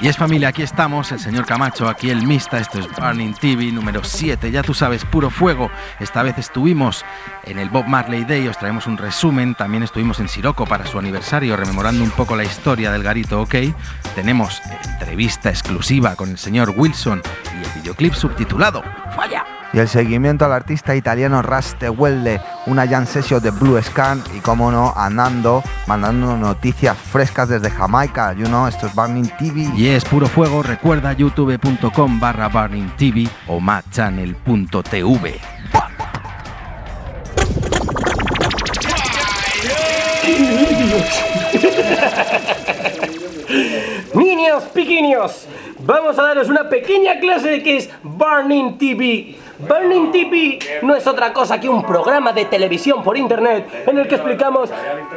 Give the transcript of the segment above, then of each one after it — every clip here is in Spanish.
Y es familia, aquí estamos, el señor Camacho, aquí el Mista, esto es Burning TV número 7, ya tú sabes, puro fuego. Esta vez estuvimos en el Bob Marley Day, os traemos un resumen, también estuvimos en Siroco para su aniversario, rememorando un poco la historia del garito OK. Tenemos entrevista exclusiva con el señor Wilson y el videoclip subtitulado ¡Falla! Y el seguimiento al artista italiano Rastewelde, una jam session de Blue Scan y como no, a Nando mandando noticias frescas desde Jamaica, you know, esto es Burning TV. Y es puro fuego, recuerda youtube.com barra Burning TV o matchannel.tv. Niños pequeños, vamos a daros una pequeña clase de qué es Burning TV. Burning TV no es otra cosa que un programa de televisión por internet en el que explicamos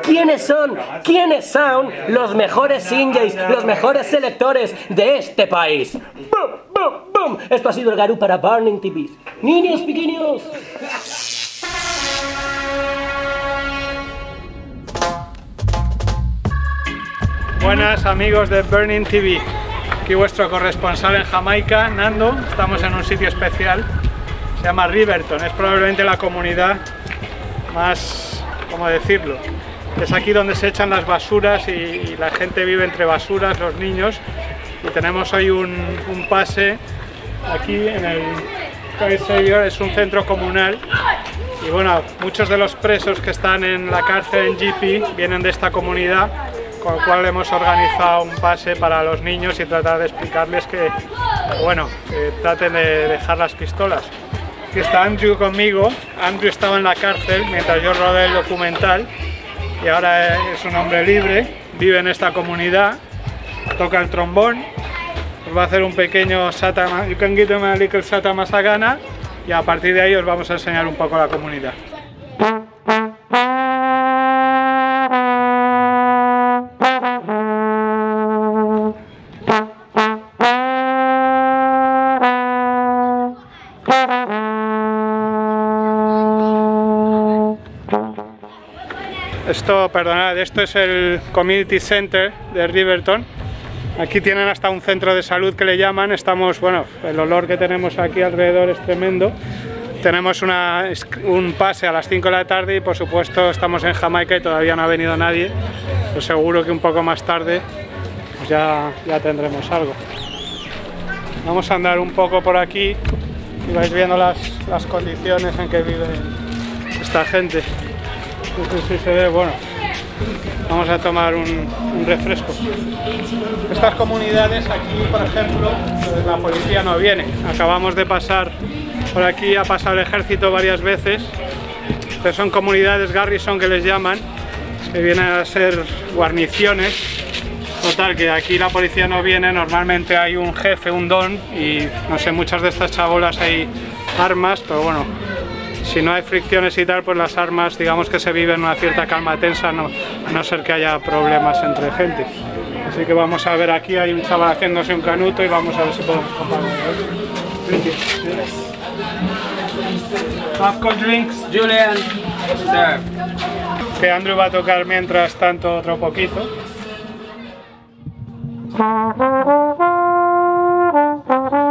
quiénes son, quiénes son los mejores DJs, los mejores selectores de este país. ¡Bum, bum, bum! Esto ha sido el Garú para Burning TV. Niños pequeños. Buenas amigos de Burning TV, aquí vuestro corresponsal en Jamaica, Nando. Estamos en un sitio especial, se llama Riverton, es probablemente la comunidad más, ¿cómo decirlo? Es aquí donde se echan las basuras y, la gente vive entre basuras, los niños. Y tenemos hoy un, pase aquí en el Savior, es un centro comunal. Y bueno, muchos de los presos que están en la cárcel en GP vienen de esta comunidad con lo cual hemos organizado un pase para los niños y tratar de explicarles que, bueno, que traten de dejar las pistolas. Aquí está Andrew conmigo, Andrew estaba en la cárcel mientras yo rodé el documental y ahora es un hombre libre, vive en esta comunidad, toca el trombón, os va a hacer un pequeño Sata, you can give them a little Sata Masagana y a partir de ahí os vamos a enseñar un poco la comunidad. Esto, perdonad, esto es el Community Center de Riverton. Aquí tienen hasta un centro de salud que le llaman. Estamos, bueno, el olor que tenemos aquí alrededor es tremendo. Tenemos una, un pase a las 5 de la tarde y por supuesto estamos en Jamaica y todavía no ha venido nadie. Pero seguro que un poco más tarde pues ya, ya tendremos algo. Vamos a andar un poco por aquí y vais viendo las, las condiciones en que vive esta gente. Bueno, vamos a tomar un, un, refresco. Estas comunidades aquí, por ejemplo, pues la policía no viene. Acabamos de pasar por aquí, ha pasado el ejército varias veces, pero son comunidades Garrison que les llaman, que vienen a ser guarniciones. Total, que aquí la policía no viene, normalmente hay un jefe, un don, y no sé, muchas de estas chabolas hay armas, pero bueno, si no hay fricciones y tal, pues las armas digamos que se vive en una cierta calma tensa, no, a no ser que haya problemas entre gente. Así que vamos a ver aquí, hay un chaval haciéndose un canuto y vamos a ver si podemos compartir. Half cold drinks. Julian. Sir. Que Andrew va a tocar mientras tanto otro poquito.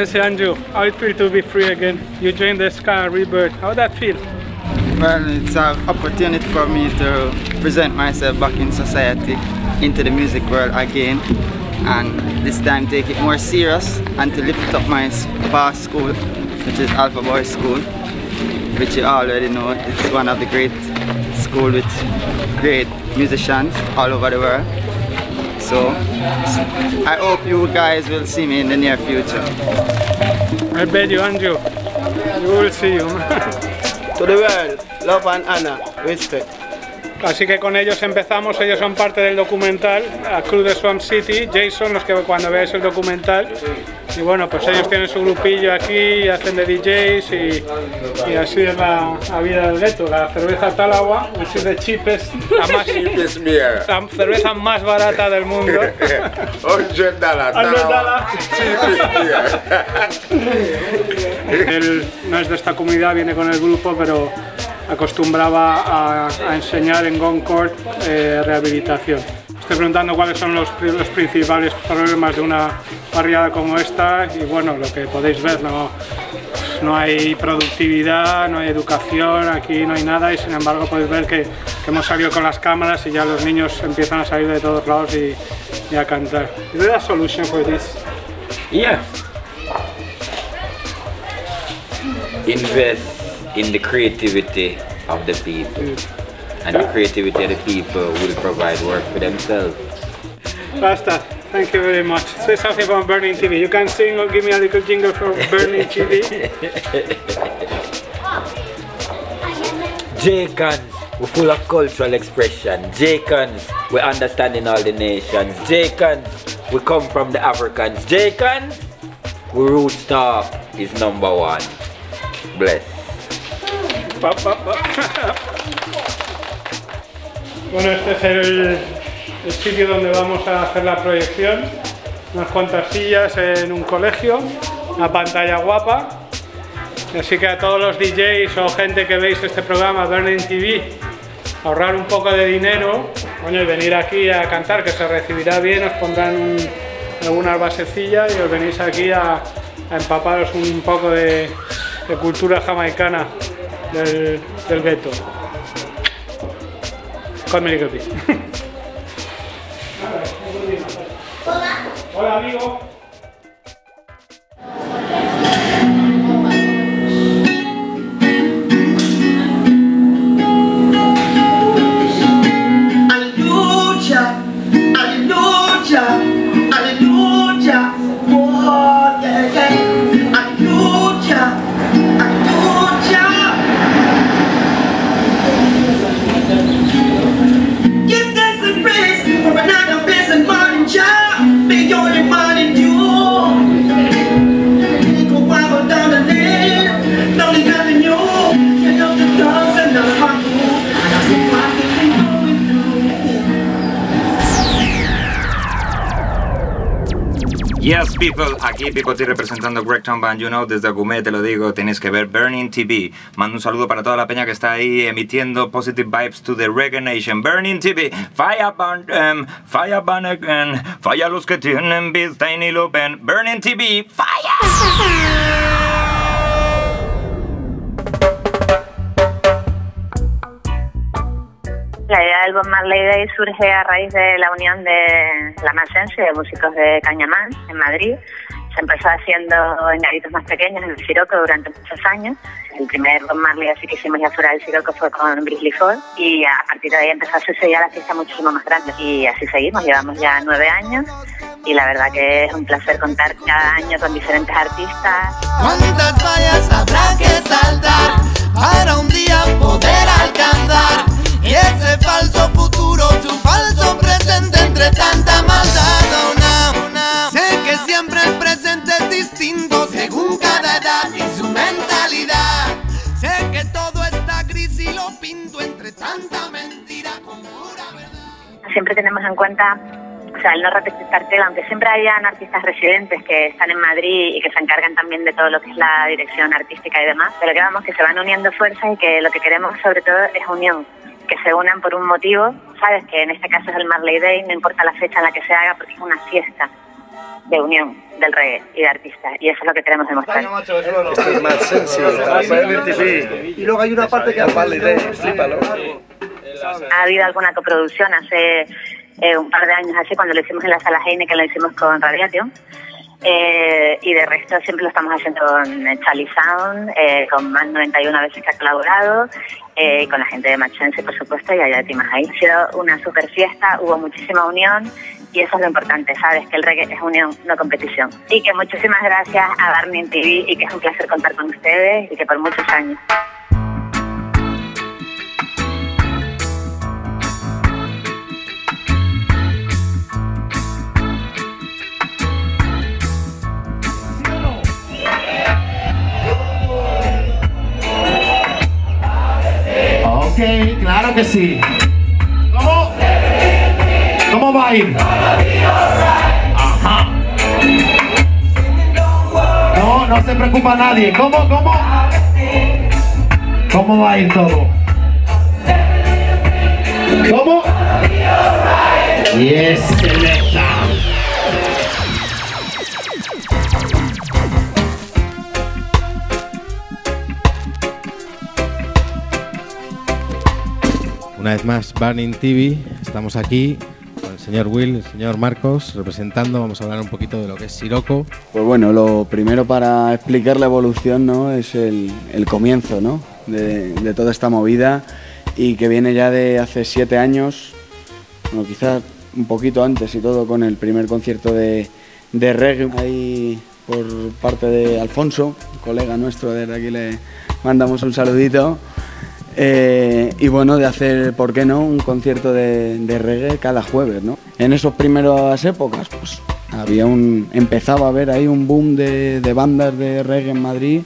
Let's Andrew, how it feel to be free again? You joined the Sky Rebirth. How that feel? Well, it's an opportunity for me to present myself back in society, into the music world again, and this time take it more serious and to lift up my past school, which is Alpha Boys School. which you already know. It's one of the great school with great musicians all over the world. So I hope you guys will see me in the near future. I bet you, Andrew. We will see you. To the world, love and honor, respect. Así que con ellos empezamos, ellos son parte del documental, a Cruz de Swamp City, Jason, los que cuando veáis el documental, y bueno, pues ellos tienen su grupillo aquí, hacen de DJs y, y así es la, la, vida del gueto, la cerveza Talagua, which is the cheapest, la, más, la cerveza más barata del mundo. 100 dólares. Él no es de esta comunidad, viene con el grupo, pero acostumbraba a, enseñar en Goncourt eh, rehabilitación. Estoy preguntando cuáles son los, principales problemas de una barriada como esta y bueno, lo que podéis ver, no, no hay productividad, no hay educación, aquí no hay nada y sin embargo podéis ver que, hemos salido con las cámaras y ya los niños empiezan a salir de todos lados y, a cantar. ¿Is there a solution for this? Yeah. Invest in the creativity of the people. Mm. And the creativity of the people will provide work for themselves. Basta, thank you very much. Say something about Burning TV. You can sing or give me a little jingle for Burning TV. Jacons, we're full of cultural expression. Jacons, we're understanding all the nations. Jacons, we come from the Africans. Jacons, we root star is number one. Bless. Bueno, este es el, sitio donde vamos a hacer la proyección. Unas cuantas sillas en un colegio, una pantalla guapa. Así que a todos los DJs o gente que veis este programa, Burning TV, ahorrar un poco de dinero coño, y venir aquí a cantar, que se recibirá bien, os pondrán un, algunas basecillas y os venís aquí a, empaparos un poco de cultura jamaicana del, del gueto. Come bit. Hola. Hola, amigo. Aquí Pipoti representando Gregtown Band, you know, desde Agumé te lo digo, tenéis que ver Burning TV. Mando un saludo para toda la peña que está ahí emitiendo positive vibes to the Reggae Nation. Burning TV, fire band, um, fire band again, fire los que tienen vista y lo ven. Burning TV, fire! La idea del Bob Marley Day surge a raíz de la unión de la Masense y de músicos de Cañamán en Madrid. Se empezó haciendo en garitos más pequeños, en el Siroco, durante muchos años. El primer Marley así que hicimos ya fuera del Siroco fue con Grizzly Ford y a partir de ahí empezó a suceder la fiesta muchísimo más grande. Y así seguimos, llevamos ya nueve años y la verdad que es un placer contar cada año con diferentes artistas. ¿Cuántas vallas habrá que saltar para un día poder alcanzar ese falso futuro, su falso presente entre tanta maldad? Oh, no, no. Sé que siempre el presente es distinto según cada edad y su mentalidad. Sé que todo está gris y lo pinto entre tanta mentira con pura verdad. Siempre tenemos en cuenta o sea, el no repetir cartel, aunque siempre hayan artistas residentes que están en Madrid y que se encargan también de todo lo que es la dirección artística y demás, pero que vamos, que se van uniendo fuerzas y que lo que queremos sobre todo es unión, que se unan por un motivo, sabes que en este caso es el Marley Day, no importa la fecha en la que se haga, porque es una fiesta de unión del reggae y de artistas, y eso es lo que queremos demostrar. Esto es más sencillo. Y luego hay una parte que hace de flipalo. Ha habido alguna coproducción hace eh, un par de años así, cuando lo hicimos en la sala Heine, que lo hicimos con Radiation. Eh, y de resto siempre lo estamos haciendo con Charlie Sound, eh, con más 91 veces que ha colaborado, eh, con la gente de Machense, por supuesto, y allá Timas ahí. Ha sido una super fiesta, hubo muchísima unión y eso es lo importante, ¿sabes? Que el reggae es unión, no competición. Y que muchísimas gracias a Barney TV y que es un placer contar con ustedes y que por muchos años. Claro que sí. ¿Cómo? ¿Cómo va a ir? Ajá. No, no se preocupa nadie. ¿Cómo, cómo? ¿Cómo va a ir todo? ¿Cómo? Yes, selecta. Una vez más, Burning TV, estamos aquí con el señor Will, el señor Marcos, representando, vamos a hablar un poquito de lo que es Siroco. Pues bueno, lo primero para explicar la evolución ¿no? es el, el comienzo ¿no? de, de toda esta movida y que viene ya de hace siete años, bueno, quizás un poquito antes y todo con el primer concierto de, de reggae ahí por parte de Alfonso, colega nuestro, desde aquí le mandamos un saludito. Eh, y bueno, de hacer, ¿por qué no?, un concierto de, de reggae cada jueves, ¿no? En esas primeras épocas, pues había un, empezaba a haber ahí un boom de, de bandas de reggae en Madrid,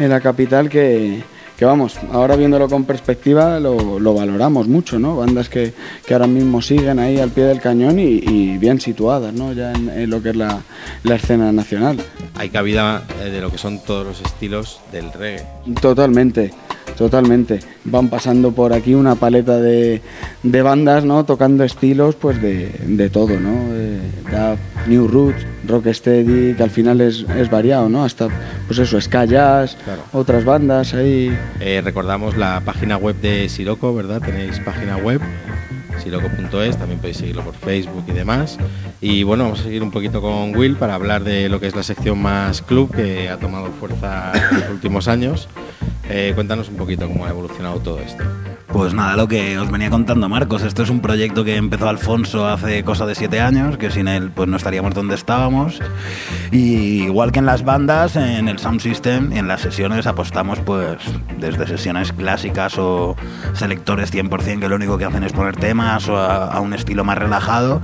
en la capital, que, que vamos, ahora viéndolo con perspectiva lo, lo valoramos mucho, ¿no? Bandas que, que ahora mismo siguen ahí al pie del cañón y, y bien situadas, ¿no? Ya en, en lo que es la, la escena nacional. Hay cabida eh, de lo que son todos los estilos del reggae. Totalmente, totalmente. Van pasando por aquí una paleta de, de bandas, ¿no? Tocando estilos, pues de, de todo, ¿no? New Roots, Rocksteady, que al final es, es variado, ¿no? Hasta, pues eso, ska jazz, otras bandas ahí. Eh, recordamos la página web de Siroco, ¿verdad? Tenéis página web, siroco.es, también podéis seguirlo por Facebook y demás. Y bueno, vamos a seguir un poquito con Will para hablar de lo que es la sección más club que ha tomado fuerza en los últimos años. Eh, cuéntanos un poquito cómo ha evolucionado todo esto. Pues nada, lo que os venía contando Marcos, esto es un proyecto que empezó Alfonso hace cosa de siete años, que sin él pues no estaríamos donde estábamos. Y igual que en las bandas, en el sound system en las sesiones apostamos pues desde sesiones clásicas o selectores 100% que lo único que hacen es poner temas o a un estilo más relajado,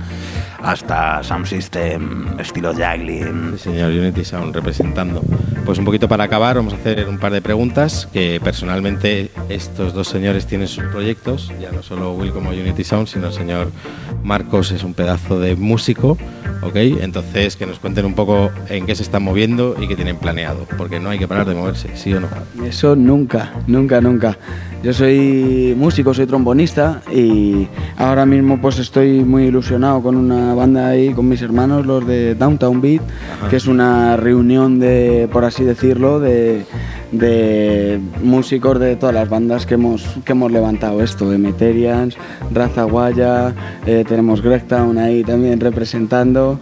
hasta sound system estilo juggling. Sí, señor Unity Sound representando. Pues un poquito para acabar, vamos a hacer un par de preguntas que personalmente estos dos señores tienen sus proyectos, ya no solo Will como Unity Sound, sino el señor Marcos es un pedazo de músico, ¿ok? Entonces que nos cuenten un poco en qué se están moviendo y qué tienen planeado, porque no hay que parar de moverse, ¿sí o no? Eso nunca, nunca, nunca. Yo soy músico, soy trombonista y ahora mismo pues estoy muy ilusionado con una banda ahí, con mis hermanos, los de Downtown Beat, que es una reunión de, por así decirlo, de, de músicos de todas las bandas que hemos, que hemos levantado esto, de Meterians, Raza Guaya, eh, tenemos Gregtown ahí también representando.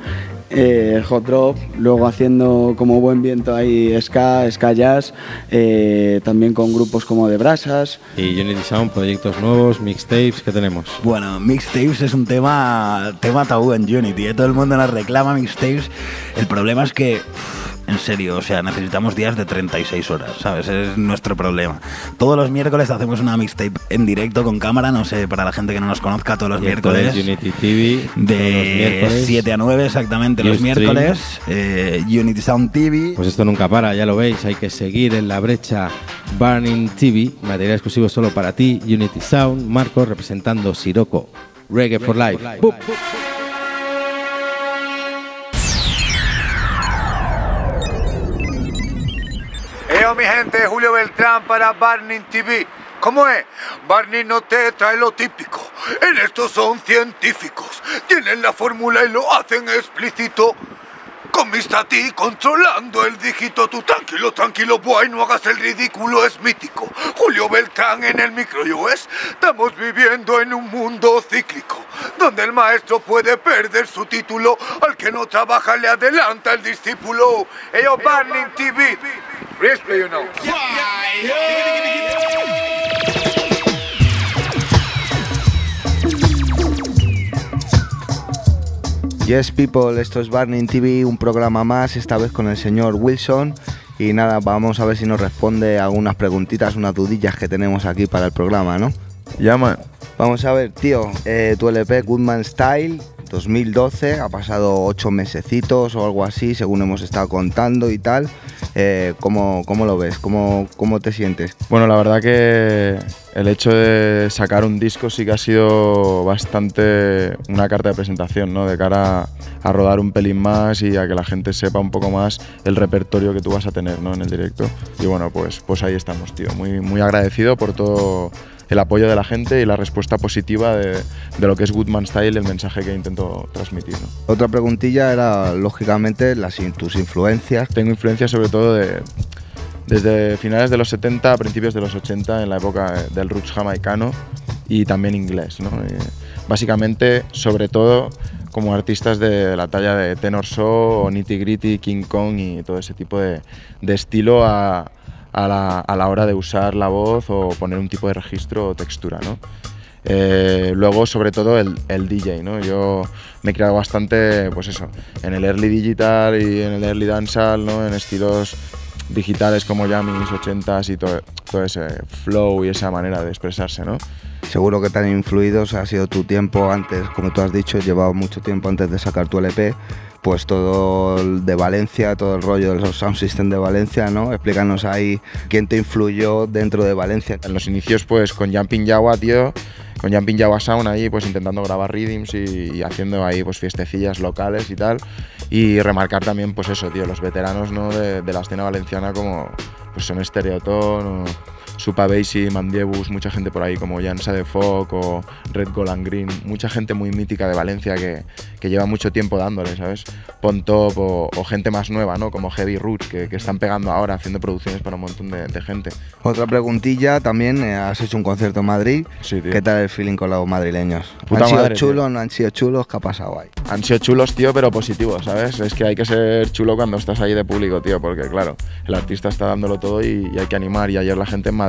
Eh, Hot Drop, luego haciendo como buen viento ahí ska, ska jazz, eh, también con grupos como de Brasas. Y Unity Sound, proyectos nuevos, mixtapes, ¿qué tenemos? Bueno, mixtapes es un tema, tema tabú en Unity, ¿eh? todo el mundo nos reclama mixtapes. El problema es que, pff, en serio, o sea, necesitamos días de 36 horas, ¿sabes? Es nuestro problema. Todos los miércoles hacemos una mixtape en directo con cámara, no sé, para la gente que no nos conozca, todos los miércoles. es Unity TV, De miércoles. 7 a 9 exactamente los miércoles. eh, Unity Sound TV. Pues esto nunca para, ya lo veis, hay que seguir en la brecha Burning TV, material exclusivo solo para ti, Unity Sound, Marcos representando Siroco, Reggae for Life. Mi gente, Julio Beltrán para Barney TV. ¿Cómo es? Barney no te trae lo típico. En esto son científicos. Tienen la fórmula y lo hacen explícito. Con Mr. T controlando el dígito. Tú tranquilo, tranquilo, boy, no hagas el ridículo, es mítico. Julio Beltrán en el micro, yo es. Estamos viviendo en un mundo cíclico, donde el maestro puede perder su título. Al que no trabaja le adelanta el discípulo. Ellos Barney TV. Respect, you know. Yes People, esto es Burning TV, un programa más, esta vez con el señor Wilson. Y nada, vamos a ver si nos responde algunas preguntitas, unas dudillas que tenemos aquí para el programa, ¿no? Llama. Vamos a ver, tío, eh, tu LP Goodman Style 2012, ha pasado ocho mesecitos o algo así, según hemos estado contando y tal. Eh, ¿cómo, cómo lo ves? ¿Cómo, ¿Cómo te sientes? Bueno, la verdad que el hecho de sacar un disco sí que ha sido bastante una carta de presentación, ¿no? De cara a, rodar un pelín más y a que la gente sepa un poco más el repertorio que tú vas a tener, ¿no? En el directo. Y bueno, pues, pues ahí estamos, tío. Muy, muy agradecido por todo el apoyo de la gente y la respuesta positiva de, de lo que es Goodman Style, el mensaje que intento transmitir. ¿no? Otra preguntilla era, lógicamente, las, tus influencias. Tengo influencias sobre todo de, desde finales de los 70 a principios de los 80, en la época del roots jamaicano y también inglés. ¿no? Y básicamente, sobre todo, como artistas de la talla de Tenor So o Nitty Gritty, King Kong y todo ese tipo de, de estilo a, a la, a la, hora de usar la voz o poner un tipo de registro o textura. ¿no? Eh, luego, sobre todo, el, el, DJ. ¿no? Yo me he creado bastante, pues eso, en el early digital y en el early dancehall, ¿no? en estilos digitales como ya mis 80s y todo, todo, ese flow y esa manera de expresarse, ¿no? Seguro que tan influidos ha sido tu tiempo antes, como tú has dicho, llevado mucho tiempo antes de sacar tu LP, pues todo el de Valencia, todo el rollo de los sound system de Valencia, ¿no? Explícanos ahí quién te influyó dentro de Valencia. En los inicios, pues con Jumping Jawa, tío, con Jumping Jawa Sound ahí, pues intentando grabar rhythms y, haciendo ahí pues fiestecillas locales y tal. Y remarcar también, pues eso, tío, los veteranos, ¿no? De, de la escena valenciana como pues son Stereoton o Supa Basie, Mandiebus, mucha gente por ahí como Jansa de Foc o Red Gold and Green, mucha gente muy mítica de Valencia que, que lleva mucho tiempo dándole, ¿sabes? Pontop o, o, gente más nueva, ¿no? Como Heavy Roots, que, que, están pegando ahora, haciendo producciones para un montón de, de gente. Otra preguntilla también, eh, has hecho un concierto en Madrid, sí, tío. ¿qué tal el feeling con los madrileños? Puta ¿Han sido chulos, no han sido chulos? ¿Qué ha pasado ahí? Han sido chulos, tío, pero positivos, ¿sabes? Es que hay que ser chulo cuando estás ahí de público, tío, porque claro, el artista está dándolo todo y, y hay que animar. Y ayer la gente en Madrid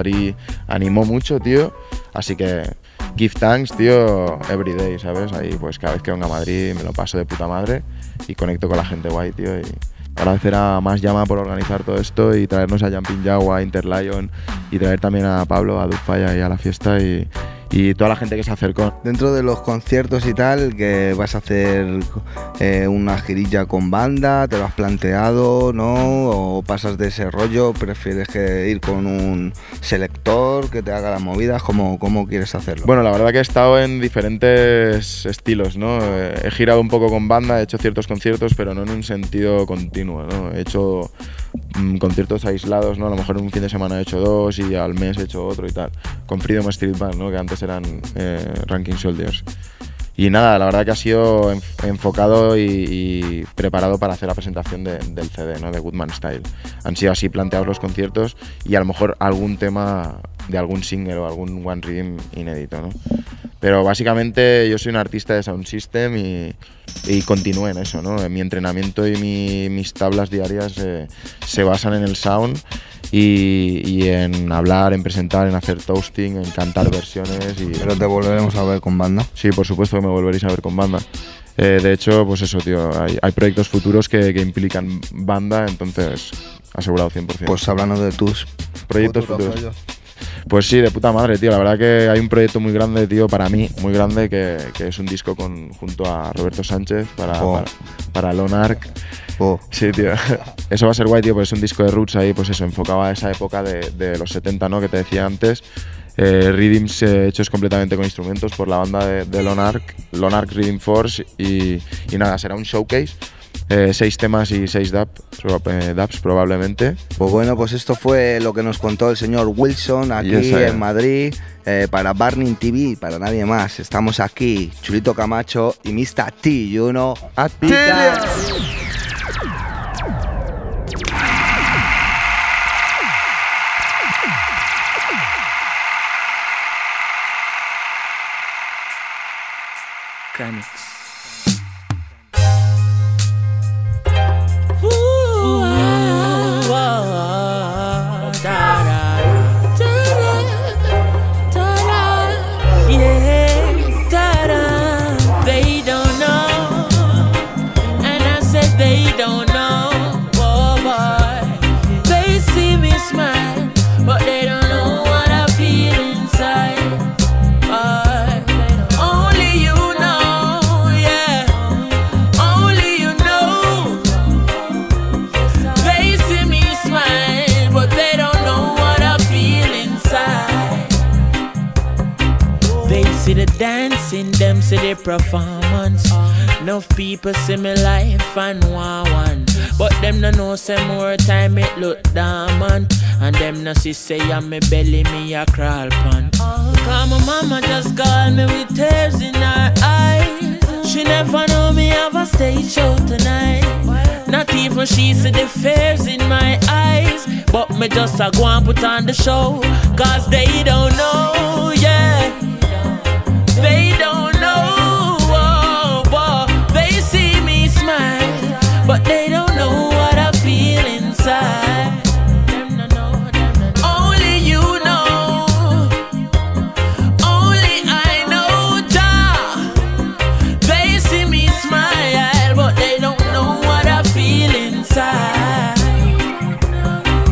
animó mucho, tío. Así que give thanks, tío, every day, ¿sabes? Ahí, pues cada vez que venga a Madrid me lo paso de puta madre y conecto con la gente guay, tío. Y agradecer a Más Llama por organizar todo esto y traernos a Jumping Jawa, a Interlion y traer también a Pablo, a Dufaya y a la fiesta y, y toda la gente que se acercó. Dentro de los conciertos y tal, que vas a hacer eh, una girilla con banda, ¿te lo has planteado, no? ¿O pasas de ese rollo? ¿Prefieres que ir con un selector que te haga las movidas? ¿Cómo, cómo quieres hacerlo? Bueno, la verdad que he estado en diferentes estilos, ¿no? He girado un poco con banda, he hecho ciertos conciertos, pero no en un sentido continuo, ¿no? He hecho mmm, conciertos aislados, ¿no? A lo mejor en un fin de semana he hecho dos y al mes he hecho otro y tal. Con Freedom Street Band, ¿no? Que antes eran eh, Ranking Soldiers. Y nada, la verdad que ha sido enfocado y, preparado para hacer la presentación de, del CD, ¿no? de Goodman Style. Han sido así planteados los conciertos y a lo mejor algún tema de algún single o algún one rhythm inédito. ¿no? Pero básicamente yo soy un artista de sound system y, y continúo en eso. ¿no? Mi entrenamiento y mi, mis tablas diarias eh, se basan en el sound y, y, en hablar, en presentar, en hacer toasting, en cantar versiones. Y... Pero te volveremos a ver con banda. Sí, por supuesto que me volveréis a ver con banda. Eh, de hecho, pues eso, tío, hay, hay proyectos futuros que, que, implican banda, entonces asegurado 100%. Pues hablando de tus proyectos futuros. futuros. Pues sí, de puta madre, tío. La verdad que hay un proyecto muy grande, tío, para mí, muy grande, que, que es un disco con, junto a Roberto Sánchez para, oh. para, para Lonark. Oh. Sí, tío. Eso va a ser guay, tío, porque es un disco de roots ahí, pues eso, enfocado a esa época de, de los 70, ¿no? Que te decía antes. Eh, rhythms eh, hechos completamente con instrumentos por la banda de, de Lonark, Lonark Rhythm Force. Y, y nada, será un showcase. Eh, seis temas y seis dub, eh, dubs probablemente. Pues bueno, pues esto fue lo que nos contó el señor Wilson aquí en Madrid eh, para Burning TV, para nadie más. Estamos aquí, Chulito Camacho y Mista T, y uno a performance. Enough people see me life and want one. But them no know say more time it look dormant. And them no see say I'm me belly me a crawl pan. Cause my mama just called me with tears in her eyes. She never know me have a stage show tonight. Not even she see the fears in my eyes. But me just a go and put on the show. Cause they don't know, yeah. They don't but they don't know what I feel inside. Only you know. Only I know. They see me smile, but they don't know what I feel inside.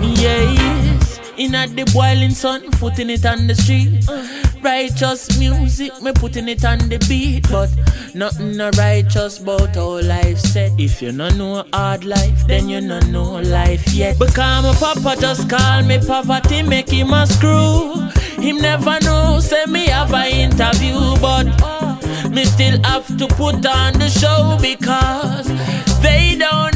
Yes, in at the boiling sun, putting it on the street. Righteous music, me putting it on the beat, but nothing no righteous about how life set. If you no know hard life, then you no know life yet. Because my papa just call me poverty, make him a screw. Him never know, say me have a interview, but me still have to put on the show because they don't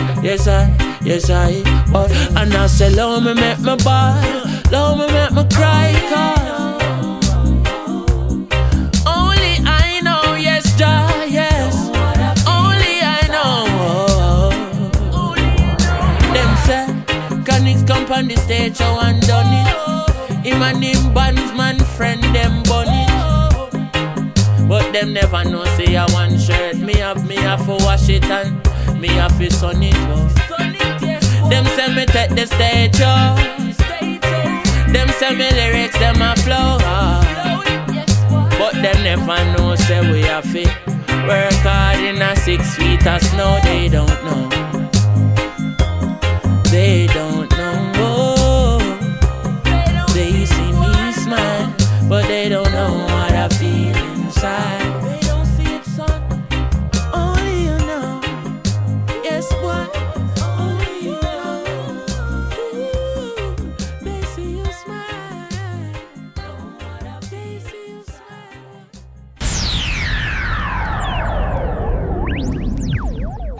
yes, I, yes, I. Oh, and I say, long me make me ball, long me make me cry, only I know, yes, Jah, yes. Only I know. Say, Connect come on the stage, how and done it. Him and him bands, man, friend, them bunny. But them never know, say, I one shirt, me have, me have to wash it and me have to sun it. oh. Them say me take the stage, oh. Them say me lyrics, them a flow. ah. But them never know, say we have to work hard in a six feet of snow. They don't know. They don't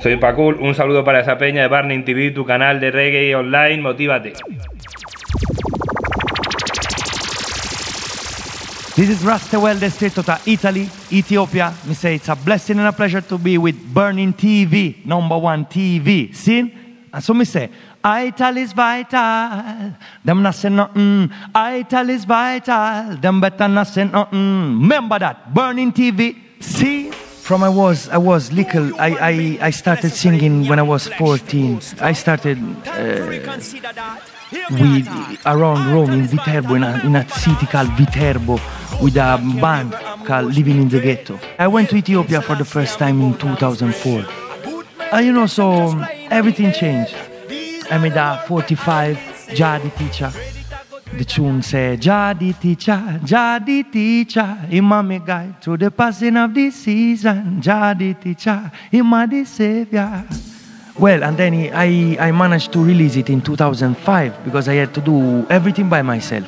Soy Pacul, un saludo para esa peña de Burning TV, tu canal de reggae online, motívate. This is state of Italy, Ethiopia. Me say it's a blessing and a pleasure to be with Burning TV, number one TV. See? And so me say, Ital is vital. Them not say nothing. Is vital. Them better not say nothing. Remember that. Burning TV. See? From I was I was little. I, I, I started singing when I was 14. I started uh, with around Rome in Viterbo in a, in a city called Viterbo with a band called Living in the Ghetto. I went to Ethiopia for the first time in 2004. Uh, you know, so everything changed. I made a 45 Jadi teacher. The tune say, Jadi teacher, Jadi teacher, Ima me guide to the passing of the season. Jadi teacher, Ima the savior. Well, and then I, I managed to release it in 2005 because I had to do everything by myself.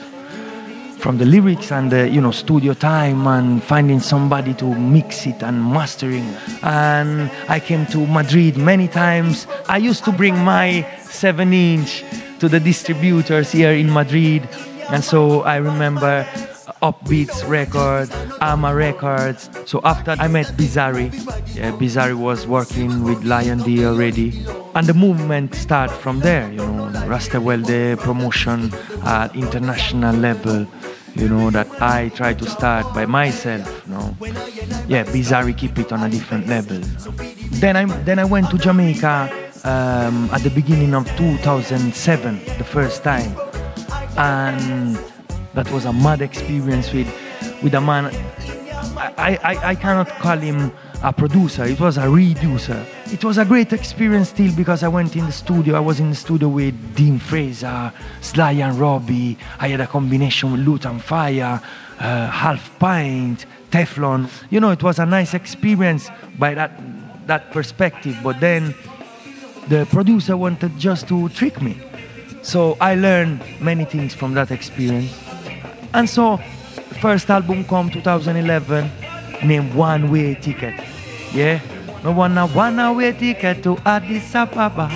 From the lyrics and the you know studio time and finding somebody to mix it and mastering. And I came to Madrid many times. I used to bring my seven inch to the distributors here in Madrid. And so I remember Upbeats record, Ama Records. So after I met Bizarri, yeah, Bizarri was working with Lion D already. And the movement started from there, you know, Rastawelde promotion at international level, you know, that I try to start by myself, you know. Yeah, Bizarri keep it on a different level. Then I, then I went to Jamaica um, at the beginning of 2007, the first time. And that was a mad experience with, with a man. I, I, I cannot call him a producer, it was a reducer. It was a great experience still because I went in the studio. I was in the studio with Dean Fraser, Sly and Robbie. I had a combination with Loot and Fire, uh, Half Pint, Teflon. You know, it was a nice experience by that, that perspective. But then the producer wanted just to trick me. So I learned many things from that experience. And so, first album come 2011, named One Way Ticket. Yeah, no one a one way ticket to Addis Ababa.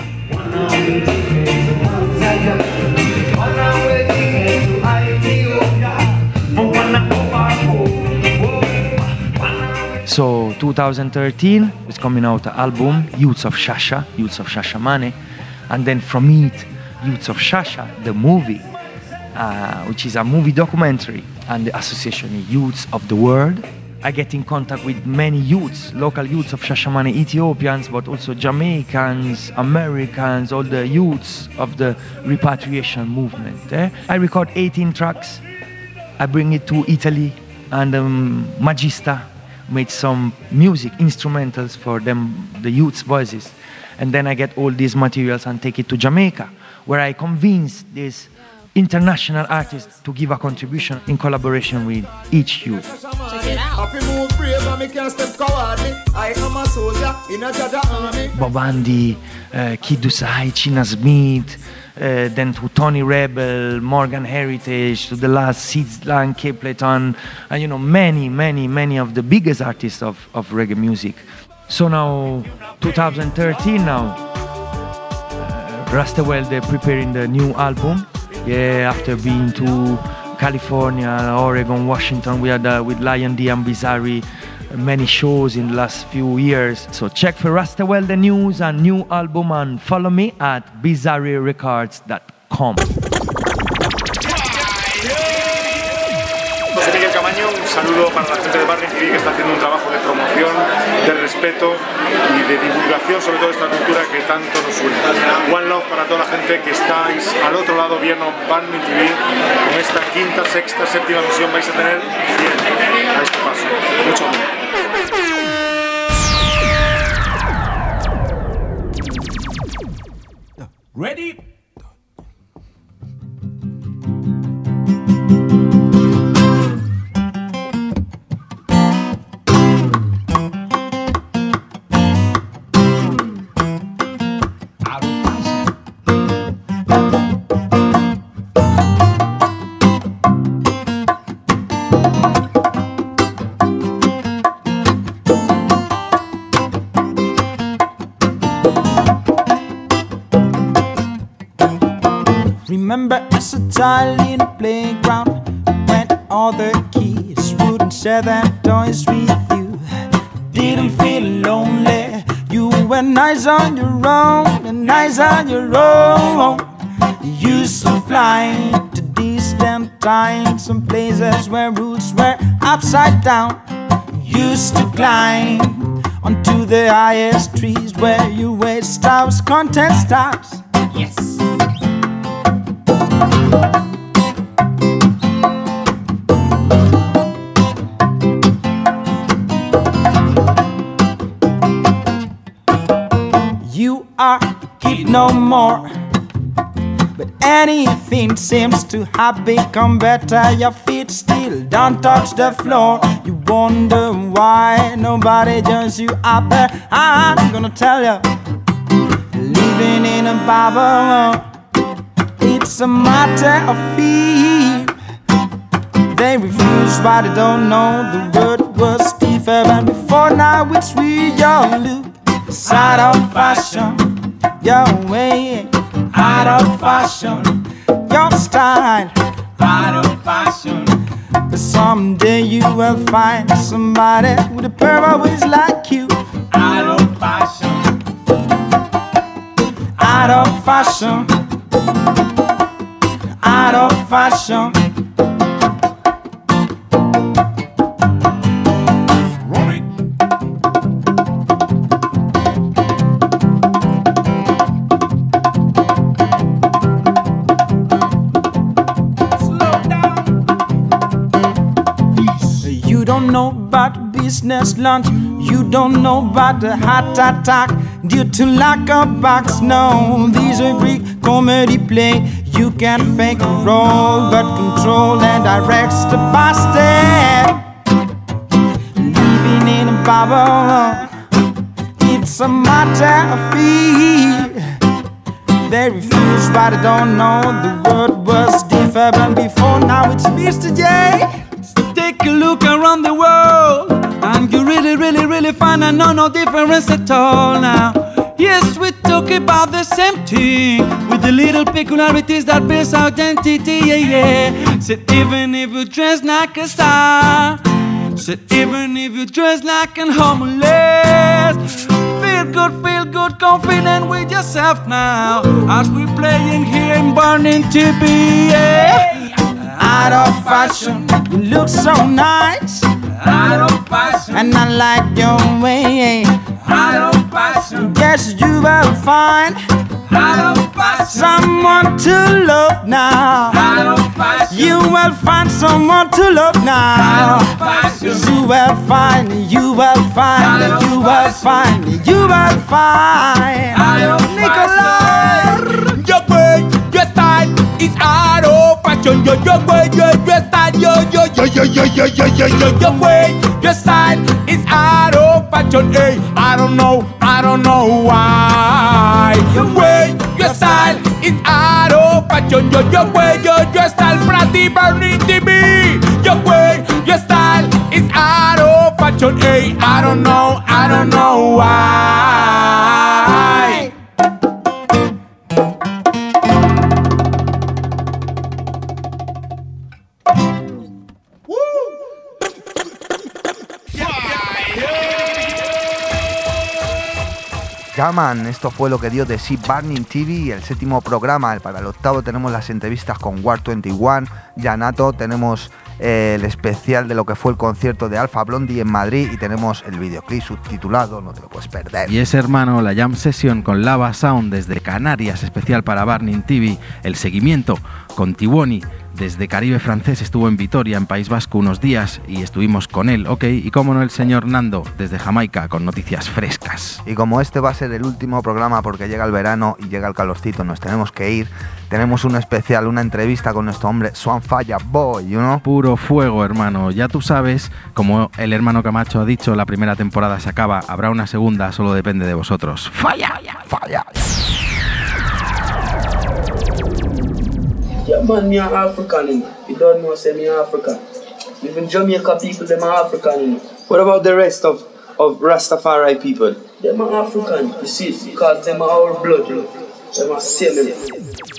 So 2013 is coming out the album Youths of Shasha, Youths of Shashamane, and then from it, Youths of Shasha, the movie, uh, which is a movie documentary, and the association Youths of the World. I get in contact with many youths, local youths of Shashamane, Ethiopians, but also Jamaicans, Americans, all the youths of the repatriation movement. eh? I record 18 tracks. I bring it to Italy, and um, Magista made some music, instrumentals for them, the youths' voices. And then I get all these materials and take it to Jamaica, where I convince these international artists to give a contribution in collaboration with each youth. Happy move brave and me can't step cowardly. I am a soldier in a Jaja army. Bob Andy, uh, Kid Dusai, China Smith, uh, then to Tony Rebel, Morgan Heritage, to the last Sid Lang, Capleton, and you know, many, many, many of the biggest artists of, of reggae music. So now, 2013 now, uh, Rastawell, they're preparing the new album. Yeah, after being to California, Oregon, Washington, we had uh, with Lion D and Bizarri many shows in the last few years. So check for Rastawell the news and new album and follow me at bizarrerecords.com. Un saludo para la gente de Barring TV que está haciendo un trabajo de promoción, de respeto y de divulgación sobre toda esta cultura que tanto nos une. One love para toda la gente que estáis al otro lado viendo Barring TV. Con esta quinta, sexta, séptima misión vais a tener 100 a este paso. Mucho amor. Ready? Remember in the playground when all the kids wouldn't share their toys with you. Didn't feel lonely. You were nice on your own and nice on your own. You used to fly to distant times, some places where roots were upside down. Used to climb onto the highest trees where you weighed stars, content stars. Yes. You are kid no more. But anything seems to have become better. Your feet still don't touch the floor. You wonder why nobody joins you up there. I'm gonna tell you. living in a bubble. It's a matter of fear. They refuse, but they don't know the word was different before. Now it's real. Look, it's out of fashion. Your way, out of fashion. Your style, out of fashion. But someday you will find somebody with a pair of like you. Out of fashion. Out of fashion. Out of fashion. You don't know about business lunch. You don't know about the heart attack due to lack of box. No, these are Greek comedy play. You can fake a role, but control and direct the bastard. Living in a bubble, it's a matter of fear. They refuse, but they don't know the word was different before. Now it's Mr. J. Take a look around the world, and you really, really, really find I know no difference at all now. Yes, we talk about the same thing with the little peculiarities that builds our identity. Yeah, yeah. Said even if you dress like a star, said even if you dress like an homeless, feel good, feel good, confident with yourself now. As we're playing here in Burning TB, yeah. Out of fashion, you look so nice. Out of fashion, And I like your way. Fashion, you will find someone to love now. You will find someone to love now. You will find, you will find, you will find, you will find. Nikolai. Your way, your style is out of fashion. Your, way, your, your style, your, your, your, your, your, your, your, your, way, your style I don't know, I don't know why. Your way, your style is out oh, of fashion. Your, your way, your, your style, Prati Burning TV. Your way, your style is out of fashion. Hey, I don't know, I don't know why. Yaman, esto fue lo que dio de sí Burning TV, el séptimo programa. Para el octavo tenemos las entrevistas con War 21, Yanato, tenemos eh, el especial de lo que fue el concierto de Alpha Blondie en Madrid y tenemos el videoclip subtitulado, no te lo puedes perder. Y ese hermano, la Jam Session con Lava Sound desde Canarias, especial para Burning TV, el seguimiento con Tiwoni desde Caribe francés, estuvo en Vitoria, en País Vasco, unos días y estuvimos con él, ok, y como no el señor Nando desde Jamaica con noticias frescas. Y como este va a ser el último programa porque llega el verano y llega el calorcito, nos tenemos que ir. Tenemos un especial, una entrevista con nuestro hombre Swan Fire Boy, you know? Puro fuego, hermano. Ya tú sabes, como el hermano Camacho ha dicho, la primera temporada se acaba, habrá una segunda, solo depende de vosotros. ¡Falla! ¡Falla! Yeah, man, me a African, you know. You don't know, say me a African. Even Jamaica people, them are African, you know. What about the rest of, of Rastafari people? Them are African, you see, because them are our blood, you know. Them are same, you know.